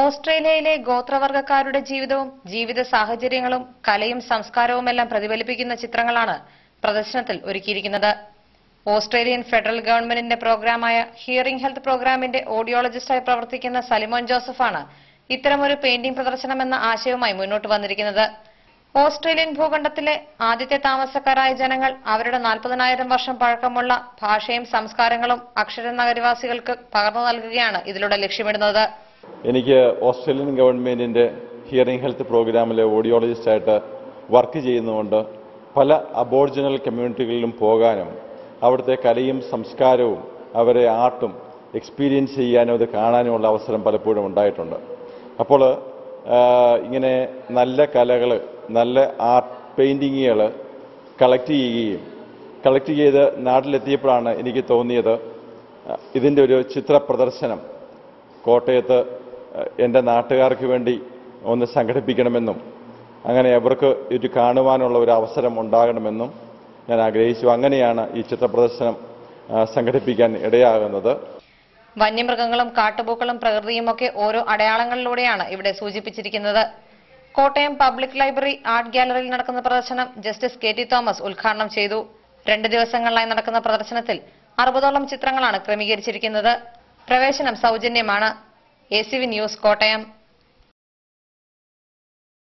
ഓസ്ട്രേലിയയിലെ ഗോത്രവർഗക്കാരുടെ ജീവിതവും ജീവിത സാഹചര്യങ്ങളും കലയും സംസ്കാരവുമെല്ലാം പ്രതിഫലിപ്പിക്കുന്ന ചിത്രങ്ങളാണ് പ്രദർശനത്തിൽ ഒരുക്കിയിരിക്കുന്നത്. ഓസ്ട്രേലിയൻ ഫെഡറൽ ഗവൺമെന്റിന്റെ പ്രോഗ്രാമായ ഹിയറിംഗ് ഹെൽത്ത് പ്രോഗ്രാമിന്റെ ഓഡിയോളജിസ്റ്റായി പ്രവർത്തിക്കുന്ന സലിമോൻ ജോസഫാണ് ഇത്തരമൊരു പെയിന്റിംഗ് പ്രദർശനം എന്ന ആശയവുമായി മുന്നോട്ട് വന്നിരിക്കുന്നത്. ഓസ്ട്രേലിയൻ ഭൂഖണ്ഡത്തിലെ ആദ്യത്തെ താമസക്കാരായ ജനങ്ങൾ അവരുടെ നാൽപ്പതിനായിരം വർഷം പഴക്കമുള്ള ഭാഷയും സംസ്കാരങ്ങളും അക്ഷര നഗരവാസികൾക്ക് പകർന്നു നൽകുകയാണ് ഇതിലൂടെ ലക്ഷ്യമിടുന്നത്. എനിക്ക് ഓസ്ട്രേലിയൻ ഗവൺമെന്റിന്റെ ഹിയറിംഗ് ഹെൽത്ത് പ്രോഗ്രാമിലെ ഓഡിയോളജിസ്റ്റായിട്ട് വർക്ക് ചെയ്യുന്നതുകൊണ്ട് പല അബോർജിനൽ കമ്മ്യൂണിറ്റികളിലും പോകാനും അവിടുത്തെ കലയും സംസ്കാരവും അവരെ ആർട്ടും എക്സ്പീരിയൻസ് ചെയ്യാനും അത് കാണാനുമുള്ള അവസരം പലപ്പോഴും ഉണ്ടായിട്ടുണ്ട്. അപ്പോൾ ഇങ്ങനെ നല്ല കലകൾ നല്ല ആർട്ട് പെയിന്റിങ്ങുകൾ കളക്ട് ചെയ്യുകയും കളക്ട് ചെയ്ത് നാട്ടിലെത്തിയപ്പോഴാണ് എനിക്ക് തോന്നിയത് ഇതിന്റെ ഒരു ചിത്ര പ്രദർശനം കോട്ടയത്ത് എന്റെ നാട്ടുകാർക്ക് വേണ്ടി ഒന്ന് സംഘടിപ്പിക്കണമെന്നും അങ്ങനെ അവർക്ക് ഇത് കാണുവാനുള്ള ഒരു അവസരം ഉണ്ടാകണമെന്നും ഞാൻ ആഗ്രഹിച്ചു. അങ്ങനെയാണ് ഈ ചിത്രപ്രദർശനം സംഘടിപ്പിക്കാൻ ഇടയാകുന്നത്. വന്യമൃഗങ്ങളും കാട്ടുപൂക്കളും പ്രകൃതിയുമൊക്കെ ഓരോ അടയാളങ്ങളിലൂടെയാണ് ഇവിടെ സൂചിപ്പിച്ചിരിക്കുന്നത്. കോട്ടയം പബ്ലിക് ലൈബ്രറി ആർട്ട് ഗാലറിയിൽ നടക്കുന്ന പ്രദർശനം ജസ്റ്റിസ് കെ ടി തോമസ് ഉദ്ഘാടനം ചെയ്തു. രണ്ട് ദിവസങ്ങളിലായി നടക്കുന്ന പ്രദർശനത്തിൽ അറുപതോളം ചിത്രങ്ങളാണ് ക്രമീകരിച്ചിരിക്കുന്നത്. പ്രവേശനം സൗജന്യമാണ്. ACV News Kottayam.